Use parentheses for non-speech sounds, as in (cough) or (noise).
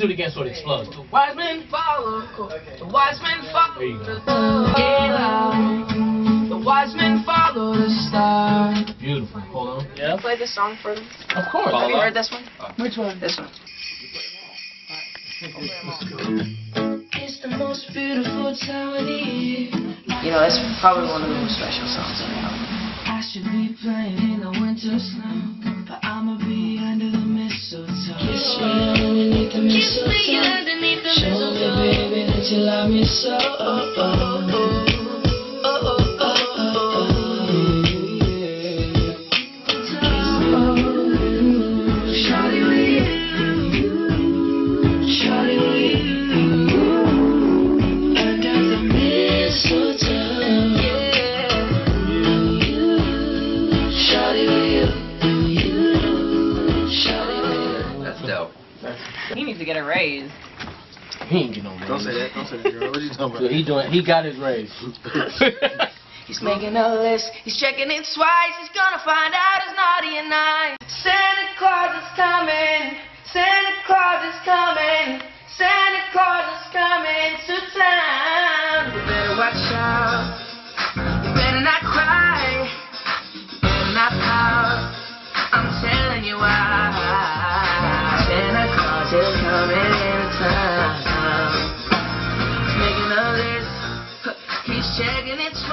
Do it again so it explodes. Wise men follow. The wise men follow. There you go. The wise men follow the star. Beautiful. Hold on. Yeah. Play this song for them. Of course. Have you heard this one? Oh. Which one? This one. It's the most beautiful time of the year. You know, it's probably one of the most special songs on the album. I should be playing in the winter snow, you love me so. Oh, oh, yeah. Shawty, with you. Shawty, with you. Under the mistletoe. Shawty, with you. Shawty, with you. That's dope. He needs to get a raise. He ain't get no raise. Don't say that. Don't say that, girl. What are you talking So about? he doing. He got his raise. (laughs) He's making a list, he's checking it twice, he's gonna find out it's naughty and nice. Santa Claus is coming, Santa Claus is coming, Santa Claus is coming to town. You better watch out, you better not cry, you better not pout. I'm telling you why. Santa Claus is coming to town. Making a list, he's checking it.